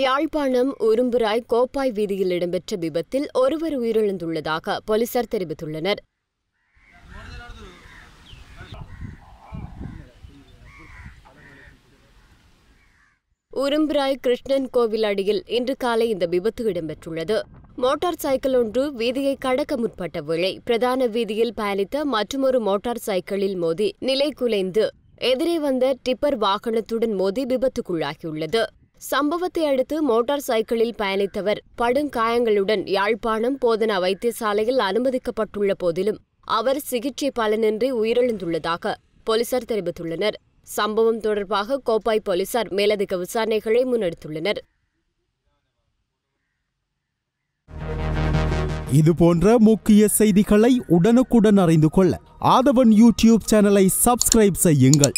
யாழ்ப்பாணம் உரும்புராய் கோப்பாய் வீதியில் இடம்பெற்ற விபத்தில் ஒருவர் உயிரிழந்துள்ளதாக போலீசார் தெரிவித்துள்ளனர். உரும்புராய் கிருஷ்ணன் கோவில் அடியில் இன்று காலை இந்த விபத்து இடம்பெற்றுள்ளது. மோட்டார் சைக்கிள் ஒன்று வீதியை கடக்க முற்பட்ட வேளை பிரதான வீதியில் பயணித்த மற்றொரு மோட்டார் சைக்கிளில் மோதி நிலை குலைந்து எதிரே வந்த டிப்பர் வாகனத்துடன் மோதி விபத்துக்குள்ளாகியுள்ளது. சம்பவத்தை அடுத்து மோட்டார் சைக்கிளில் பயணித்தவர் படுங்காயங்களுடன் யாழ்ப்பாணம் போதனா வைத்தியசாலையில் அனுமதிக்கப்பட்டுள்ள போதிலும் அவர் சிகிச்சை பலனின்றி உயிரிழந்துள்ளதாக போலீசார் தெரிவித்துள்ளனர். சம்பவம் தொடர்பாக கோப்பாய் போலீசார் மேலதிக விசாரணைகளை முன்னெடுத்துள்ளனர். இது போன்ற முக்கிய செய்திகளை உடனுக்குடன் அறிந்து கொள்ள ஆதவன் யூடியூப் சேனலை சப்ஸ்கிரைப் செய்யுங்கள்.